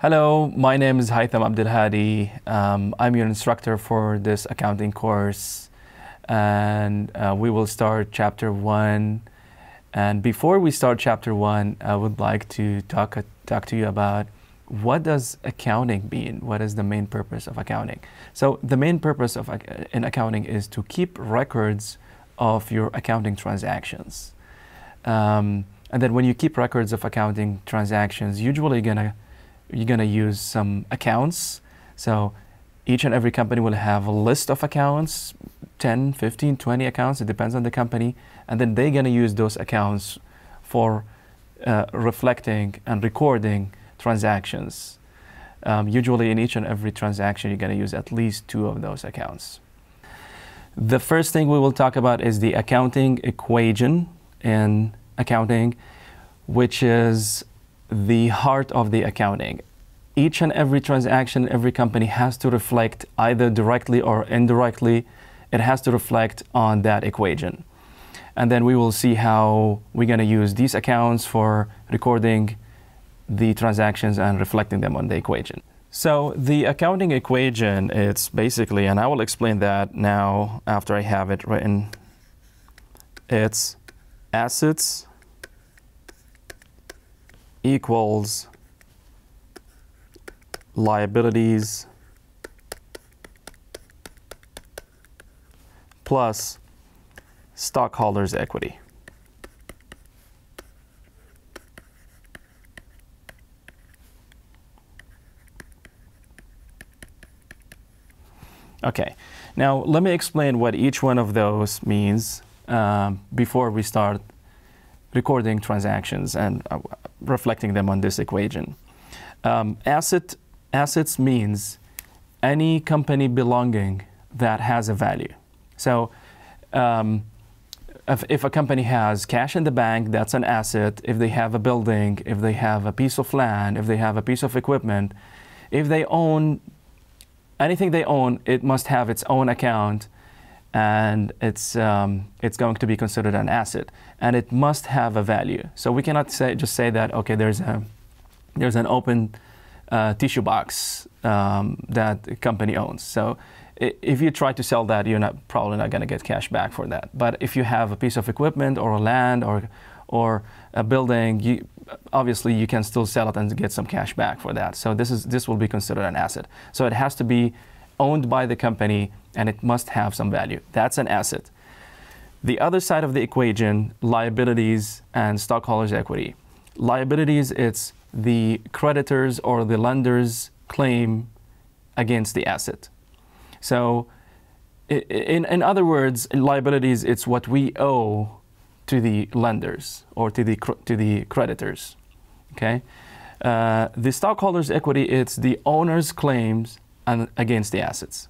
Hello, my name is Haitham Abdel-Hadi. Um, I'm your instructor for this accounting course, and uh, we will start chapter one. And before we start chapter one, I would like to talk talk to you about what does accounting mean? What is the main purpose of accounting? So the main purpose of in accounting is to keep records of your accounting transactions. Um, and then when you keep records of accounting transactions, usually you're gonna you're gonna use some accounts. So each and every company will have a list of accounts, 10, 15, 20 accounts, it depends on the company. And then they're gonna use those accounts for uh, reflecting and recording transactions. Um, usually in each and every transaction, you're gonna use at least two of those accounts. The first thing we will talk about is the accounting equation in accounting, which is the heart of the accounting. Each and every transaction, every company has to reflect either directly or indirectly, it has to reflect on that equation. And then we will see how we're going to use these accounts for recording the transactions and reflecting them on the equation. So the accounting equation, it's basically, and I will explain that now after I have it written. It's assets equals liabilities plus stockholders' equity. Okay, now let me explain what each one of those means um, before we start recording transactions and uh, reflecting them on this equation. Um, asset, assets means any company belonging that has a value. So um, if, if, a company has cash in the bank, that's an asset. If they have a building, if they have a piece of land, if they have a piece of equipment, if they own anything they own, it must have its own account and it's, um, it's going to be considered an asset and it must have a value. So we cannot say, just say that, okay, there's, a, there's an open uh, tissue box um, that the company owns. So if you try to sell that, you're not, probably not going to get cash back for that. But if you have a piece of equipment or a land or, or a building, you, obviously you can still sell it and get some cash back for that. So this, is, this will be considered an asset. So it has to be owned by the company and it must have some value. That's an asset. The other side of the equation, liabilities and stockholders' equity. Liabilities, it's the creditors or the lender's claim against the asset. So, in, in other words, liabilities, it's what we owe to the lenders or to the, to the creditors. Okay? Uh, the stockholders' equity, it's the owner's claims against the assets.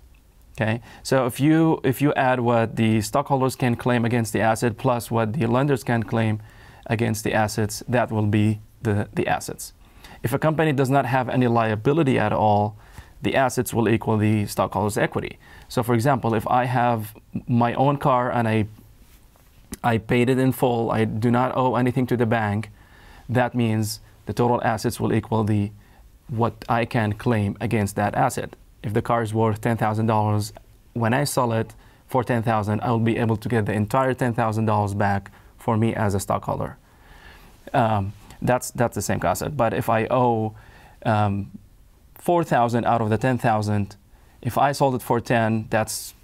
Okay, so if you if you add what the stockholders can claim against the asset plus what the lenders can claim against the assets, that will be the, the assets. If a company does not have any liability at all, the assets will equal the stockholders' equity. So, for example, if I have my own car and I I paid it in full, I do not owe anything to the bank, that means the total assets will equal the what I can claim against that asset if the car is worth $10,000, when I sell it for 10,000, I will be able to get the entire $10,000 back for me as a stockholder. Um, that's, that's the same concept. But if I owe um, 4,000 out of the 10,000, if I sold it for 10, that's,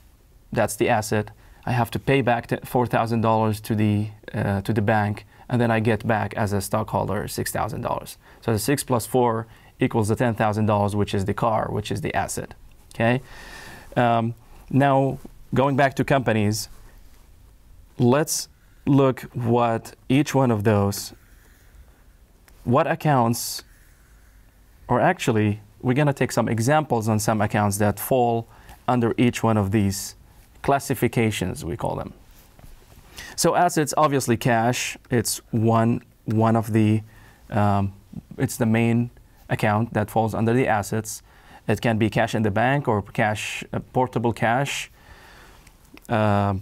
that's the asset. I have to pay back $4,000 to the, uh, to the bank, and then I get back as a stockholder $6,000. So the 6 plus 4 equals the $10,000, which is the car, which is the asset. Okay. Um, now, going back to companies, let's look what each one of those, what accounts, or actually, we're going to take some examples on some accounts that fall under each one of these classifications, we call them. So assets, obviously cash, it's one, one of the, um, it's the main account that falls under the assets. It can be cash in the bank or cash, uh, portable cash. Uh,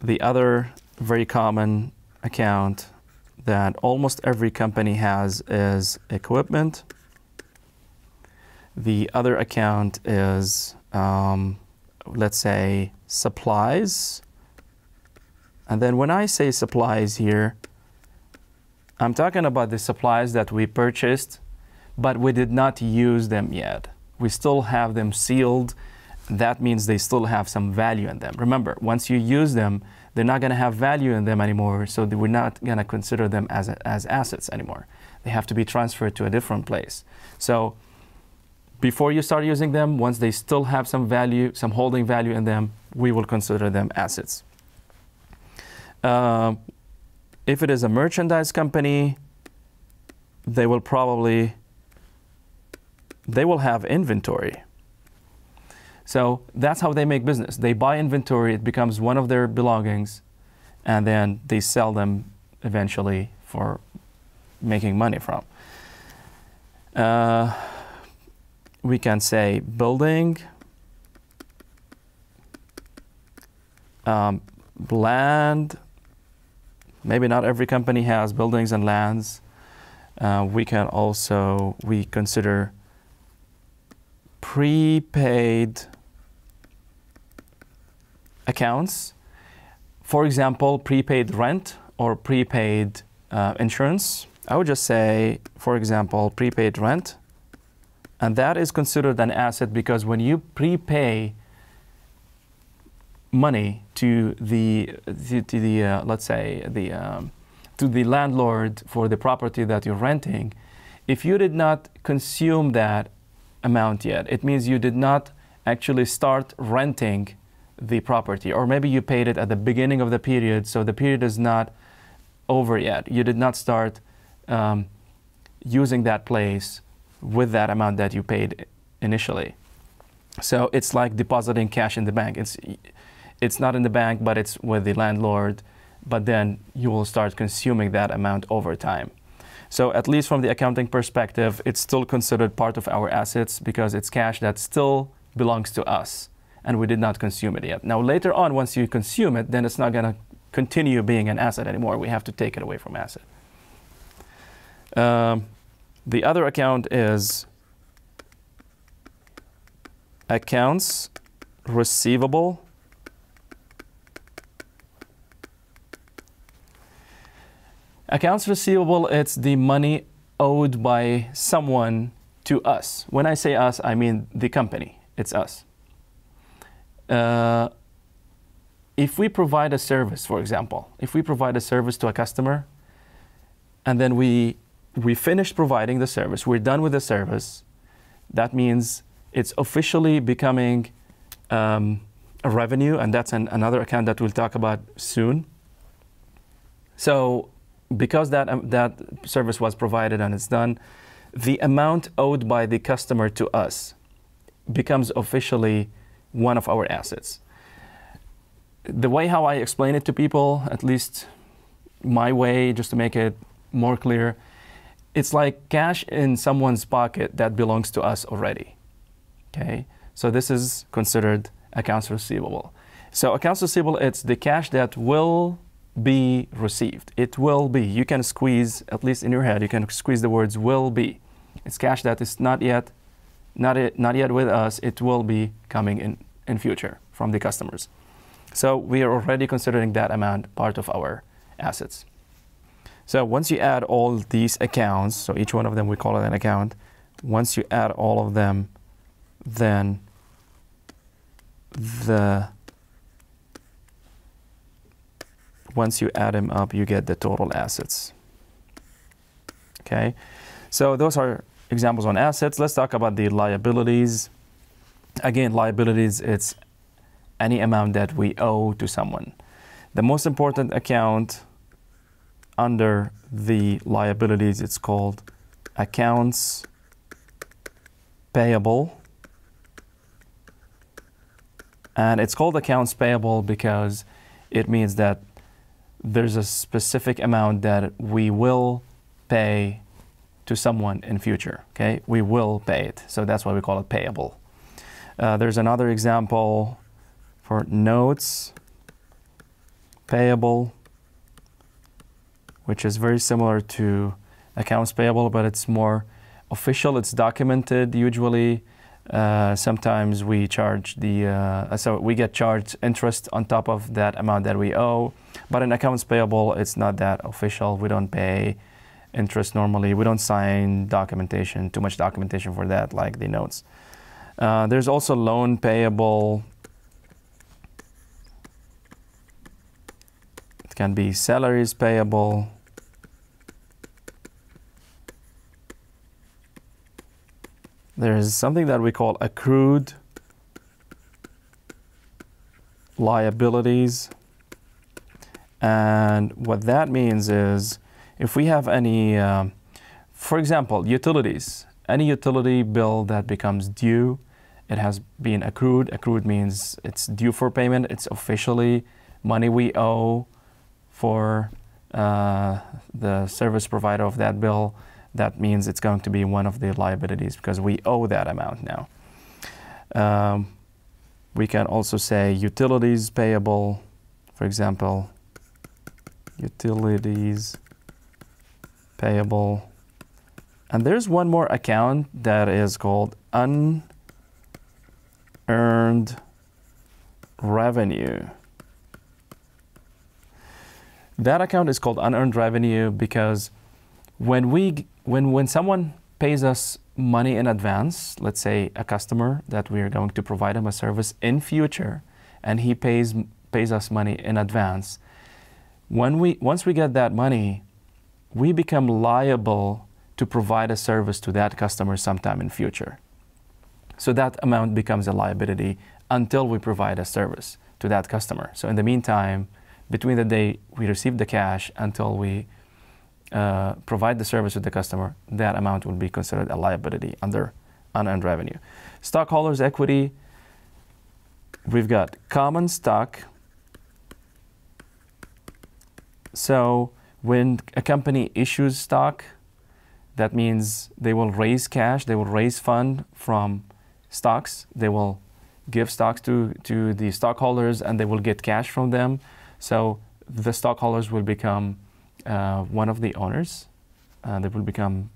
the other very common account that almost every company has is equipment The other account is, um, let's say, supplies. And then when I say supplies here, I'm talking about the supplies that we purchased, but we did not use them yet. We still have them sealed. That means they still have some value in them. Remember, once you use them, they're not going to have value in them anymore, so we're not going to consider them as, as assets anymore. They have to be transferred to a different place. So before you start using them, once they still have some value, some holding value in them, we will consider them assets. Uh, if it is a merchandise company, they will probably they will have inventory. So that's how they make business. They buy inventory, it becomes one of their belongings, and then they sell them eventually for making money from. Uh, we can say building, um, land. Maybe not every company has buildings and lands. Uh, we can also we consider prepaid accounts. For example, prepaid rent or prepaid uh, insurance. I would just say, for example, prepaid rent. And that is considered an asset because when you prepay money to the, to, to the uh, let's say, the, um, to the landlord for the property that you're renting, if you did not consume that amount yet. It means you did not actually start renting the property, or maybe you paid it at the beginning of the period, so the period is not over yet. You did not start um, using that place with that amount that you paid initially. So it's like depositing cash in the bank. It's it's not in the bank, but it's with the landlord. But then you will start consuming that amount over time. So at least from the accounting perspective, it's still considered part of our assets because it's cash that still belongs to us and we did not consume it yet. Now later on, once you consume it, then it's not going to continue being an asset anymore. We have to take it away from asset. Um, the other account is accounts receivable Accounts receivable, it's the money owed by someone to us. When I say us, I mean the company. It's us. Uh, if we provide a service, for example, if we provide a service to a customer, and then we we finish providing the service, we're done with the service, that means it's officially becoming um, a revenue, and that's an, another account that we'll talk about soon. So because that, um, that service was provided and it's done, the amount owed by the customer to us becomes officially one of our assets. The way how I explain it to people, at least my way, just to make it more clear, it's like cash in someone's pocket that belongs to us already. Okay, so this is considered accounts receivable. So accounts receivable, it's the cash that will be received. It will be. You can squeeze, at least in your head, you can squeeze the words will be. It's cash that is not yet, not, it, not yet with us. It will be coming in, in future from the customers. So we are already considering that amount part of our assets. So once you add all these accounts, so each one of them we call it an account. Once you add all of them, then the once you add them up, you get the total assets. Okay, so those are examples on assets. Let's talk about the liabilities. Again, liabilities, it's any amount that we owe to someone. The most important account under the liabilities, it's called accounts payable. And it's called accounts payable because it means that there's a specific amount that we will pay to someone in future. Okay, we will pay it, so that's why we call it payable. Uh, there's another example for notes payable, which is very similar to accounts payable, but it's more official, it's documented usually. Uh, sometimes we charge the, uh, so we get charged interest on top of that amount that we owe. But in accounts payable, it's not that official. We don't pay interest normally. We don't sign documentation, too much documentation for that, like the notes. Uh, there's also loan payable. It can be salaries payable. There's something that we call accrued liabilities. And what that means is if we have any, um, for example, utilities, any utility bill that becomes due, it has been accrued. Accrued means it's due for payment. It's officially money we owe for uh, the service provider of that bill. That means it's going to be one of the liabilities because we owe that amount now. Um, we can also say utilities payable, for example, utilities payable. And there's one more account that is called unearned revenue. That account is called unearned revenue because when we when when someone pays us money in advance, let's say a customer that we are going to provide him a service in future and he pays pays us money in advance, when we once we get that money, we become liable to provide a service to that customer sometime in future. So that amount becomes a liability until we provide a service to that customer. So in the meantime, between the day we receive the cash until we uh, provide the service to the customer, that amount will be considered a liability under unearned revenue. Stockholders' equity, we've got common stock. So when a company issues stock, that means they will raise cash, they will raise fund from stocks, they will give stocks to, to the stockholders and they will get cash from them. So the stockholders will become uh, one of the owners. Uh, they will become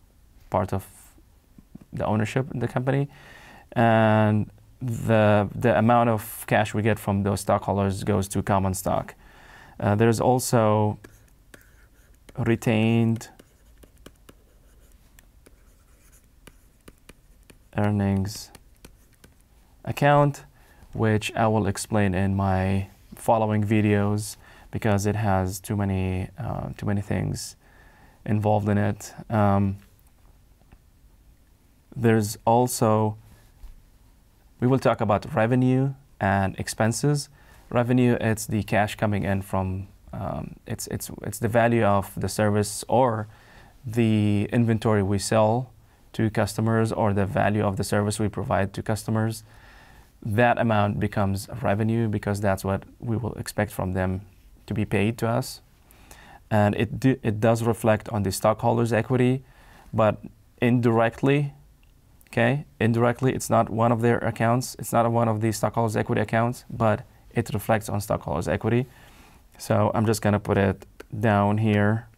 part of the ownership in the company. And the, the amount of cash we get from those stockholders goes to common stock. Uh, there's also retained earnings account, which I will explain in my following videos because it has too many uh, too many things involved in it. Um, there's also we will talk about revenue and expenses. Revenue it's the cash coming in from um, it's it's it's the value of the service or the inventory we sell to customers or the value of the service we provide to customers. That amount becomes revenue because that's what we will expect from them to be paid to us. And it, do, it does reflect on the stockholders' equity, but indirectly, okay, indirectly, it's not one of their accounts, it's not one of the stockholders' equity accounts, but it reflects on stockholders' equity. So I'm just going to put it down here.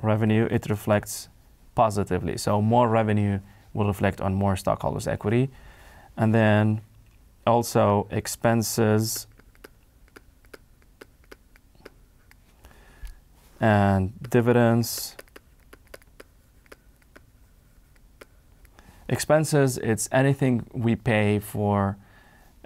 Revenue, it reflects positively. So more revenue will reflect on more stockholders' equity. And then also expenses and dividends. Expenses, it's anything we pay for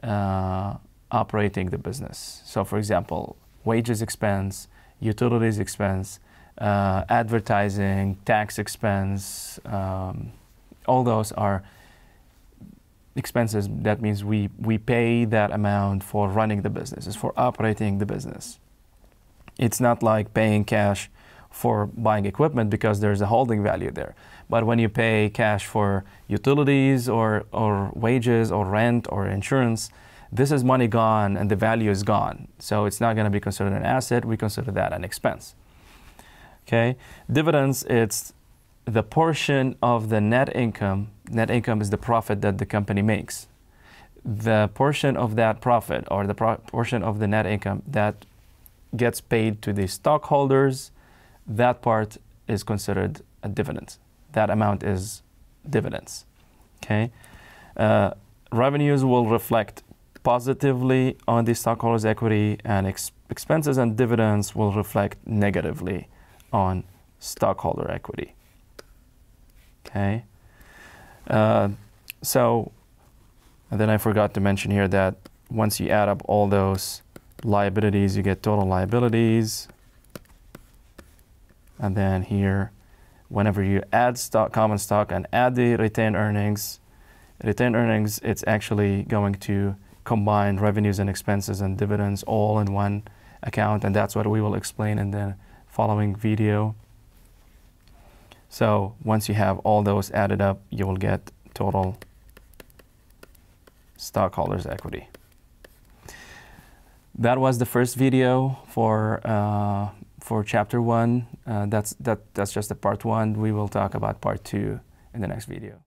uh, operating the business. So, for example, wages expense, utilities expense, uh, advertising, tax expense, um, all those are expenses. That means we, we pay that amount for running the business, for operating the business. It's not like paying cash for buying equipment because there's a holding value there. But when you pay cash for utilities or, or wages or rent or insurance, this is money gone and the value is gone. So it's not going to be considered an asset. We consider that an expense. Okay, dividends, it's the portion of the net income. Net income is the profit that the company makes. The portion of that profit or the pro- portion of the net income that gets paid to the stockholders, that part is considered a dividend. that amount is dividends. Okay, uh, revenues will reflect positively on the stockholders' equity, and ex- expenses and dividends will reflect negatively on stockholder equity. Okay, uh, so and then I forgot to mention here that once you add up all those liabilities, you get total liabilities. And then here, whenever you add stock, common stock and add the retained earnings, retained earnings, it's actually going to combine revenues and expenses and dividends all in one account. And that's what we will explain in the following video. So once you have all those added up, you will get total stockholders' equity. That was the first video for uh, for chapter one. Uh, that's that that's just the part one. We will talk about part two in the next video.